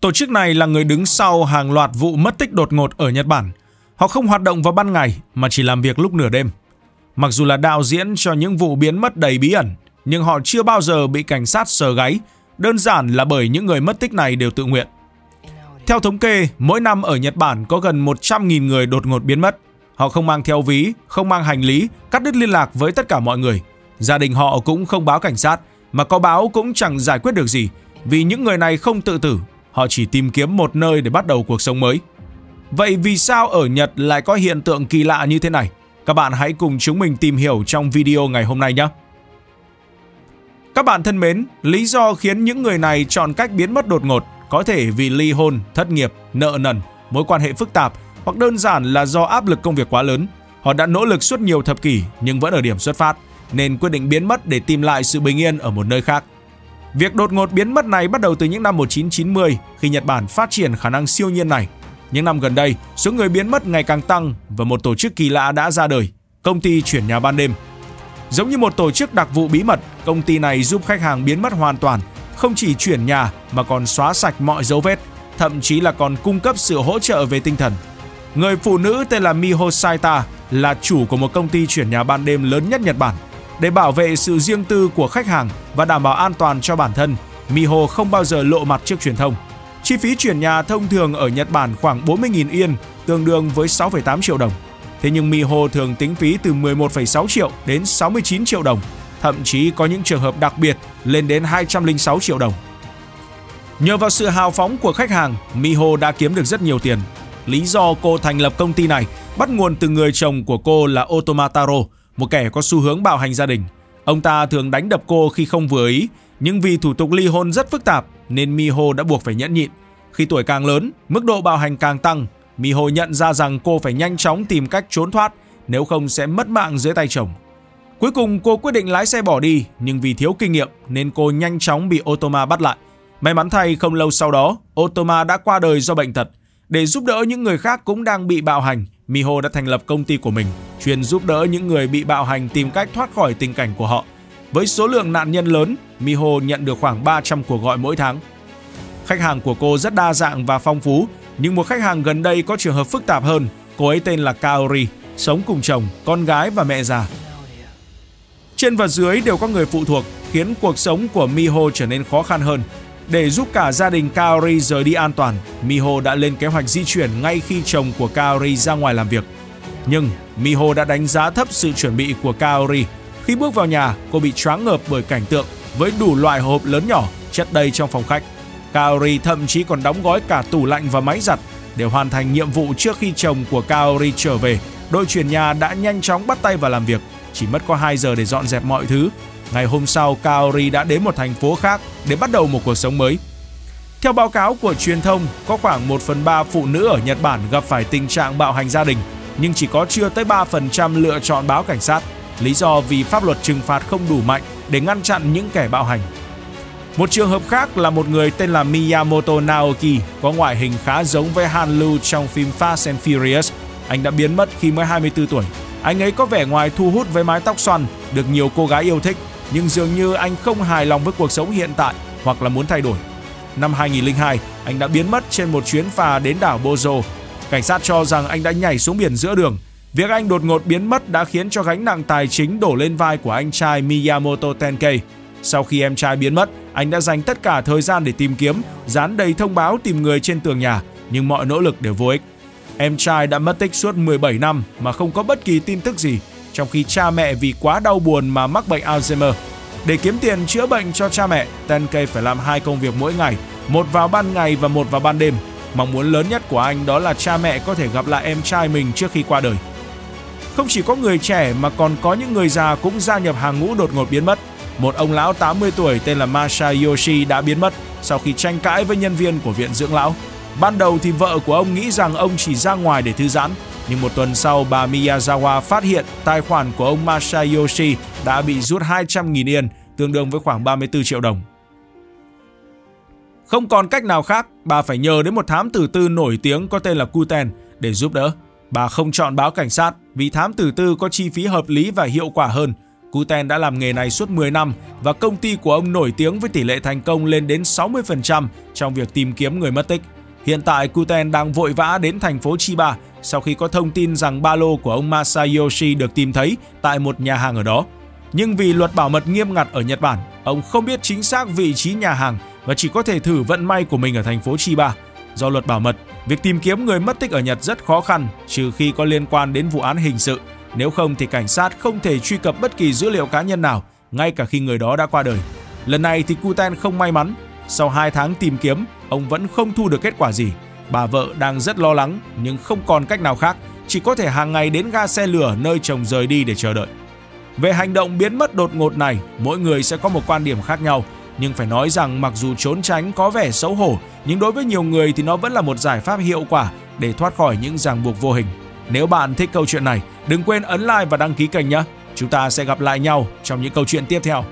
Tổ chức này là người đứng sau hàng loạt vụ mất tích đột ngột ở Nhật Bản. Họ không hoạt động vào ban ngày mà chỉ làm việc lúc nửa đêm. Mặc dù là đạo diễn cho những vụ biến mất đầy bí ẩn, nhưng họ chưa bao giờ bị cảnh sát sờ gáy, đơn giản là bởi những người mất tích này đều tự nguyện. Theo thống kê, mỗi năm ở Nhật Bản có gần 100.000 người đột ngột biến mất. Họ không mang theo ví, không mang hành lý, cắt đứt liên lạc với tất cả mọi người. Gia đình họ cũng không báo cảnh sát, mà có báo cũng chẳng giải quyết được gì, vì những người này không tự tử, họ chỉ tìm kiếm một nơi để bắt đầu cuộc sống mới. Vậy vì sao ở Nhật lại có hiện tượng kỳ lạ như thế này? Các bạn hãy cùng chúng mình tìm hiểu trong video ngày hôm nay nhé. Các bạn thân mến, lý do khiến những người này chọn cách biến mất đột ngột có thể vì ly hôn, thất nghiệp, nợ nần, mối quan hệ phức tạp hoặc đơn giản là do áp lực công việc quá lớn. Họ đã nỗ lực suốt nhiều thập kỷ nhưng vẫn ở điểm xuất phát nên quyết định biến mất để tìm lại sự bình yên ở một nơi khác. Việc đột ngột biến mất này bắt đầu từ những năm 1990 khi Nhật Bản phát triển khả năng siêu nhiên này. Những năm gần đây, số người biến mất ngày càng tăng và một tổ chức kỳ lạ đã ra đời, công ty chuyển nhà ban đêm. Giống như một tổ chức đặc vụ bí mật, công ty này giúp khách hàng biến mất hoàn toàn, không chỉ chuyển nhà mà còn xóa sạch mọi dấu vết, thậm chí là còn cung cấp sự hỗ trợ về tinh thần. Người phụ nữ tên là Miho Saita là chủ của một công ty chuyển nhà ban đêm lớn nhất Nhật Bản. Để bảo vệ sự riêng tư của khách hàng và đảm bảo an toàn cho bản thân, Miho không bao giờ lộ mặt trước truyền thông. Chi phí chuyển nhà thông thường ở Nhật Bản khoảng 40.000 yên, tương đương với 6,8 triệu đồng. Thế nhưng Miho thường tính phí từ 11,6 triệu đến 69 triệu đồng, thậm chí có những trường hợp đặc biệt lên đến 206 triệu đồng. Nhờ vào sự hào phóng của khách hàng, Miho đã kiếm được rất nhiều tiền. Lý do cô thành lập công ty này bắt nguồn từ người chồng của cô là Otomataro, một kẻ có xu hướng bạo hành gia đình. Ông ta thường đánh đập cô khi không vừa ý, nhưng vì thủ tục ly hôn rất phức tạp nên Miho đã buộc phải nhẫn nhịn. Khi tuổi càng lớn, mức độ bạo hành càng tăng, Miho nhận ra rằng cô phải nhanh chóng tìm cách trốn thoát, nếu không sẽ mất mạng dưới tay chồng. Cuối cùng cô quyết định lái xe bỏ đi, nhưng vì thiếu kinh nghiệm nên cô nhanh chóng bị Otoma bắt lại. May mắn thay không lâu sau đó, Otoma đã qua đời do bệnh tật. Để giúp đỡ những người khác cũng đang bị bạo hành, Miho đã thành lập công ty của mình, chuyên giúp đỡ những người bị bạo hành tìm cách thoát khỏi tình cảnh của họ. Với số lượng nạn nhân lớn, Miho nhận được khoảng 300 cuộc gọi mỗi tháng. Khách hàng của cô rất đa dạng và phong phú, nhưng một khách hàng gần đây có trường hợp phức tạp hơn. Cô ấy tên là Kaori, sống cùng chồng, con gái và mẹ già. Trên và dưới đều có người phụ thuộc, khiến cuộc sống của Miho trở nên khó khăn hơn. Để giúp cả gia đình Kaori rời đi an toàn, Miho đã lên kế hoạch di chuyển ngay khi chồng của Kaori ra ngoài làm việc. Nhưng Miho đã đánh giá thấp sự chuẩn bị của Kaori. Khi bước vào nhà, cô bị choáng ngợp bởi cảnh tượng với đủ loại hộp lớn nhỏ chất đầy trong phòng khách. Kaori thậm chí còn đóng gói cả tủ lạnh và máy giặt để hoàn thành nhiệm vụ trước khi chồng của Kaori trở về. Đội chuyển nhà đã nhanh chóng bắt tay vào làm việc, chỉ mất có 2 giờ để dọn dẹp mọi thứ. Ngày hôm sau, Kaori đã đến một thành phố khác để bắt đầu một cuộc sống mới. Theo báo cáo của truyền thông, có khoảng 1 phần 3 phụ nữ ở Nhật Bản gặp phải tình trạng bạo hành gia đình, nhưng chỉ có chưa tới 3% lựa chọn báo cảnh sát. Lý do vì pháp luật trừng phạt không đủ mạnh để ngăn chặn những kẻ bạo hành. Một trường hợp khác là một người tên là Miyamoto Naoki có ngoại hình khá giống với Han Lu trong phim Fast and Furious. Anh đã biến mất khi mới 24 tuổi. Anh ấy có vẻ ngoài thu hút với mái tóc xoăn, được nhiều cô gái yêu thích, nhưng dường như anh không hài lòng với cuộc sống hiện tại hoặc là muốn thay đổi. Năm 2002, anh đã biến mất trên một chuyến phà đến đảo Bozo. Cảnh sát cho rằng anh đã nhảy xuống biển giữa đường. Việc anh đột ngột biến mất đã khiến cho gánh nặng tài chính đổ lên vai của anh trai Miyamoto Tenkei. Sau khi em trai biến mất, anh đã dành tất cả thời gian để tìm kiếm, dán đầy thông báo tìm người trên tường nhà, nhưng mọi nỗ lực đều vô ích. Em trai đã mất tích suốt 17 năm mà không có bất kỳ tin tức gì, trong khi cha mẹ vì quá đau buồn mà mắc bệnh Alzheimer. Để kiếm tiền chữa bệnh cho cha mẹ, Tenkei phải làm hai công việc mỗi ngày, một vào ban ngày và một vào ban đêm. Mong muốn lớn nhất của anh đó là cha mẹ có thể gặp lại em trai mình trước khi qua đời. Không chỉ có người trẻ mà còn có những người già cũng gia nhập hàng ngũ đột ngột biến mất. Một ông lão 80 tuổi tên là Masayoshi đã biến mất sau khi tranh cãi với nhân viên của viện dưỡng lão. Ban đầu thì vợ của ông nghĩ rằng ông chỉ ra ngoài để thư giãn, nhưng một tuần sau bà Miyazawa phát hiện tài khoản của ông Masayoshi đã bị rút 200.000 yên, tương đương với khoảng 34 triệu đồng. Không còn cách nào khác, bà phải nhờ đến một thám tử tư nổi tiếng có tên là Kuten để giúp đỡ. Bà không chọn báo cảnh sát vì thám tử tư có chi phí hợp lý và hiệu quả hơn. Kuten đã làm nghề này suốt 10 năm và công ty của ông nổi tiếng với tỷ lệ thành công lên đến 60% trong việc tìm kiếm người mất tích. Hiện tại Kuten đang vội vã đến thành phố Chiba sau khi có thông tin rằng ba lô của ông Masayoshi được tìm thấy tại một nhà hàng ở đó. Nhưng vì luật bảo mật nghiêm ngặt ở Nhật Bản, ông không biết chính xác vị trí nhà hàng và chỉ có thể thử vận may của mình ở thành phố Chiba. Do luật bảo mật, việc tìm kiếm người mất tích ở Nhật rất khó khăn trừ khi có liên quan đến vụ án hình sự. Nếu không thì cảnh sát không thể truy cập bất kỳ dữ liệu cá nhân nào, ngay cả khi người đó đã qua đời. Lần này thì Kuten không may mắn. Sau 2 tháng tìm kiếm, ông vẫn không thu được kết quả gì. Bà vợ đang rất lo lắng nhưng không còn cách nào khác, chỉ có thể hàng ngày đến ga xe lửa nơi chồng rời đi để chờ đợi. Về hành động biến mất đột ngột này, mỗi người sẽ có một quan điểm khác nhau. Nhưng phải nói rằng mặc dù trốn tránh có vẻ xấu hổ, nhưng đối với nhiều người thì nó vẫn là một giải pháp hiệu quả để thoát khỏi những ràng buộc vô hình. Nếu bạn thích câu chuyện này, đừng quên ấn like và đăng ký kênh nhé. Chúng ta sẽ gặp lại nhau trong những câu chuyện tiếp theo.